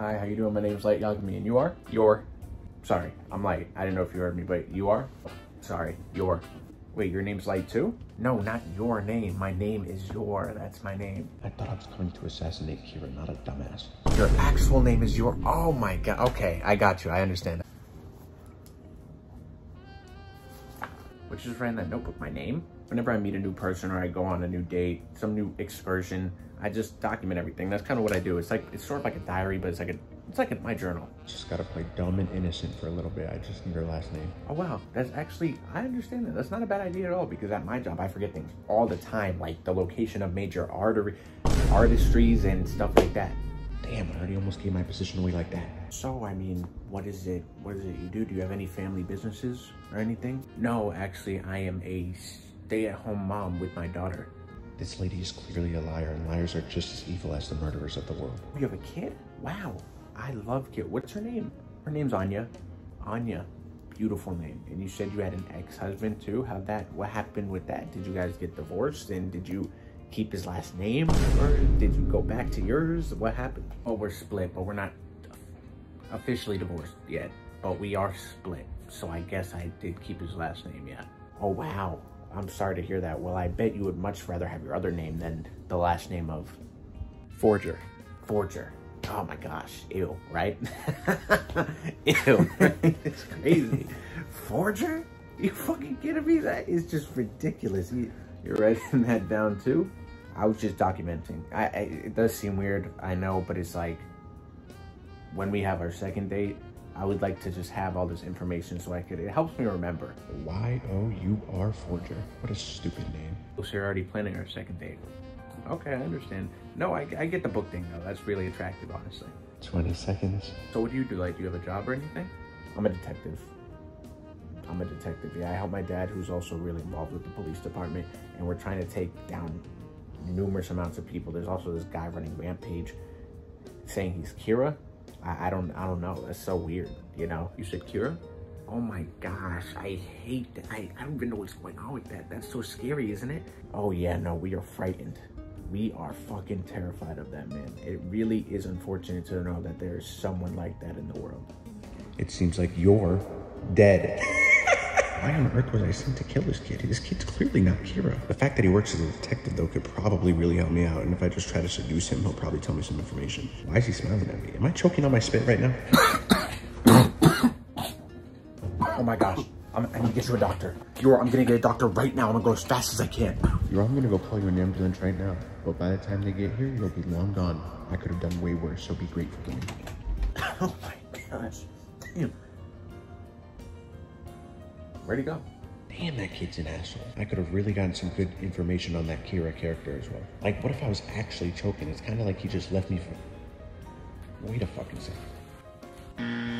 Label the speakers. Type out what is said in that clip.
Speaker 1: Hi, how you doing? My name's Light Yagami, and you are? Your. Sorry, I'm Light. I didn't know if you heard me, but you are? Sorry, your. Wait, your name's Light too? No, not your name. My name is Your. That's my name.
Speaker 2: I thought I was coming to assassinate Kira, not a dumbass.
Speaker 1: Your actual name is Your. Oh my god. Okay, I got you. I understand. Which is write in that notebook my name. Whenever I meet a new person or I go on a new date, some new excursion, I just document everything. That's kind of what I do. It's like it's sort of like a diary, but it's like a it's like a, my journal.
Speaker 2: Just gotta play dumb and innocent for a little bit. I just need her last name.
Speaker 1: Oh wow, that's actually I understand that. That's not a bad idea at all because at my job I forget things all the time, like the location of major artery artistries and stuff like that.
Speaker 2: Damn, I already almost gave my position away like that.
Speaker 1: So, I mean, what is it? What is it you do? Do you have any family businesses or anything? No, actually, I am a stay-at-home mom with my daughter.
Speaker 2: This lady is clearly a liar, and liars are just as evil as the murderers of the world.
Speaker 1: You have a kid? Wow, I love kid. What's her name? Her name's Anya. Anya, beautiful name. And you said you had an ex-husband too. How that? What happened with that? Did you guys get divorced? And did you keep his last name, or did you go back to yours? What happened? Oh, we're split, but we're not officially divorced yet, but we are split. So I guess I did keep his last name, yeah. Oh, wow. I'm sorry to hear that. Well, I bet you would much rather have your other name than the last name of
Speaker 2: Forger.
Speaker 1: Forger. Oh my gosh. Ew, right? Ew, right? It's crazy. Forger? You fucking kidding me? That is just ridiculous. You, you're writing that down too? I was just documenting. I, I It does seem weird, I know, but it's like, when we have our second date, I would like to just have all this information so I could, it helps me remember.
Speaker 2: Y-O-U-R Forger. What a stupid name.
Speaker 1: Oh, so you're already planning our second date. Okay, I understand. No, I, I get the book thing though. That's really attractive, honestly.
Speaker 2: 20 seconds.
Speaker 1: So what do you do? Like, do you have a job or anything? I'm a detective. I'm a detective. Yeah, I help my dad, who's also really involved with the police department, and we're trying to take down numerous amounts of people. There's also this guy running Rampage saying he's Kira. I, I don't I don't know. That's so weird, you know? You said Kira? Oh my gosh, I hate that. I, I don't even know what's going on with that. That's so scary, isn't it? Oh yeah, no, we are frightened. We are fucking terrified of that, man. It really is unfortunate to know that there is someone like that in the world.
Speaker 2: It seems like you're dead. Why on earth was I sent to kill this kid? This kid's clearly not Kira. The fact that he works as a detective, though, could probably really help me out. And if I just try to seduce him, he'll probably tell me some information. Why is he smiling at me? Am I choking on my spit right now?
Speaker 1: Oh my gosh. I'm, I need to get you a doctor. You're, I'm gonna get a doctor right now. I'm gonna go as fast as I can.
Speaker 2: You're I'm gonna go call you an ambulance right now. But by the time they get here, you'll be long gone. I could have done way worse, so be grateful to me.
Speaker 1: Oh my gosh. Damn. Where'd he go?
Speaker 2: Damn, that kid's an asshole. I could have really gotten some good information on that Kira character as well. Like, what if I was actually choking? It's kind of like he just left me for... Wait a fucking second.